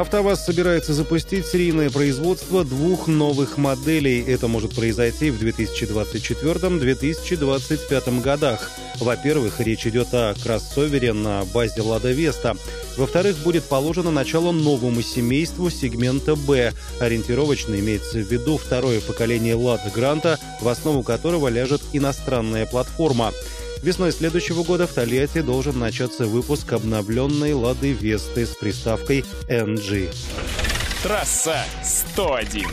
АвтоВАЗ собирается запустить серийное производство двух новых моделей. Это может произойти в 2024-2025 годах. Во-первых, речь идет о кроссовере на базе «Лада Веста». Во-вторых, будет положено начало новому семейству сегмента «Б». Ориентировочно имеется в виду второе поколение «Лада Гранта», в основу которого ляжет иностранная платформа. Весной следующего года в Тольятти должен начаться выпуск обновленной «Лады Весты» с приставкой NG. Трасса 101.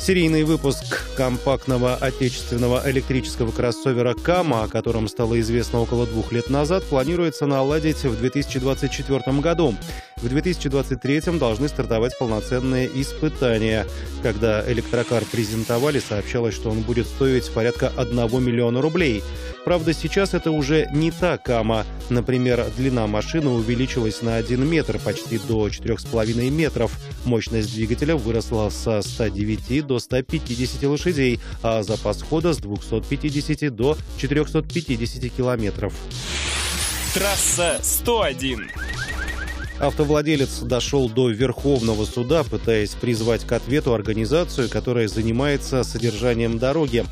Серийный выпуск компактного отечественного электрического кроссовера «Кама», о котором стало известно около двух лет назад, планируется наладить в 2024 году. В 2023 должны стартовать полноценные испытания. Когда электрокар презентовали, сообщалось, что он будет стоить порядка 1 миллиона рублей. Правда, сейчас это уже не та «Кама». Например, длина машины увеличилась на 1 метр, почти до 4,5 метров. Мощность двигателя выросла со 109 до 150 лошадей, а запас хода с 250 до 450 километров. Трасса 101. Автовладелец дошел до Верховного суда, пытаясь призвать к ответу организацию, которая занимается содержанием дороги.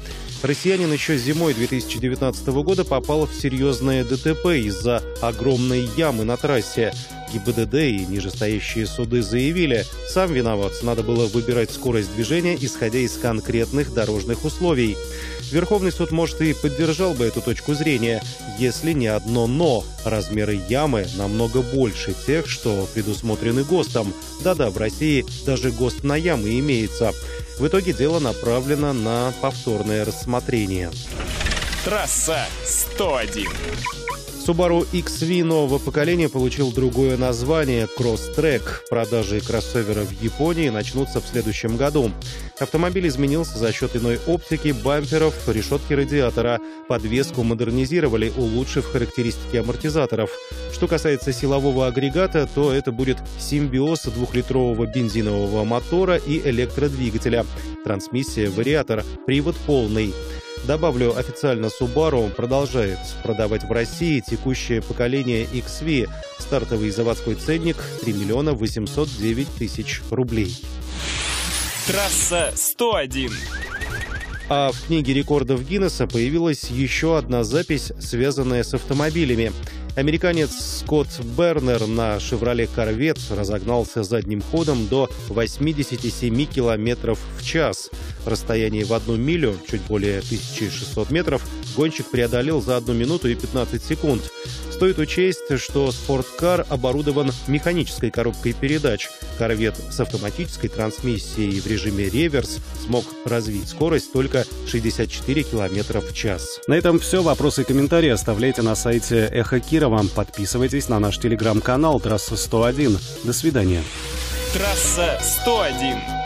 Россиянин еще зимой 2019 года попал в серьезное ДТП из-за огромной ямы на трассе. ГИБДД и нижестоящие суды заявили, сам виноват, надо было выбирать скорость движения, исходя из конкретных дорожных условий. Верховный суд, может, и поддержал бы эту точку зрения, если не одно «но». Размеры ямы намного больше тех, что предусмотрены ГОСТом. Да-да, в России даже ГОСТ на ямы имеется. В итоге дело направлено на повторное рассмотрение. Трасса 101. Subaru XV нового поколения получил другое название – Crosstrek. Продажи кроссовера в Японии начнутся в следующем году. Автомобиль изменился за счет иной оптики, бамперов, решетки радиатора. Подвеску модернизировали, улучшив характеристики амортизаторов. Что касается силового агрегата, то это будет симбиоз двухлитрового бензинового мотора и электродвигателя. Трансмиссия, вариатор, привод полный. Добавлю, официально Subaru продолжает продавать в России текущее поколение XV. Стартовый заводской ценник 3 миллиона 809 тысяч рублей. Трасса 101. А в книге рекордов Гиннесса появилась еще одна запись, связанная с автомобилями. Американец Скотт Бернер на «Шевроле Корвет» разогнался задним ходом до 87 километров в час. Расстояние в одну милю, чуть более 1600 метров, гонщик преодолел за 1 минуту и 15 секунд. Стоит учесть, что спорткар оборудован механической коробкой передач. Корвет с автоматической трансмиссией в режиме реверс смог развить скорость только 64 км в час. На этом все. Вопросы и комментарии оставляйте на сайте Эхо Кирова. Подписывайтесь на наш телеграм-канал «Трасса 101». До свидания. Трасса 101.